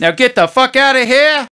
Now get the fuck out of here!